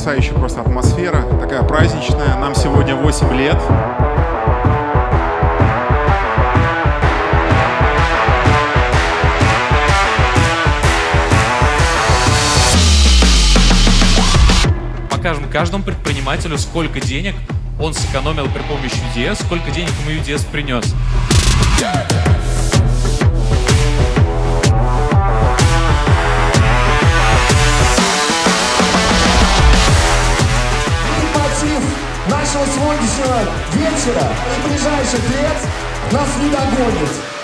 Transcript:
потрясающая просто атмосфера, такая праздничная. Нам сегодня 8 лет. Покажем каждому предпринимателю, сколько денег он сэкономил при помощи UDS, сколько денег ему UDS принес. мотив нашего сегодняшнего вечера и ближайших лет нас не догонит.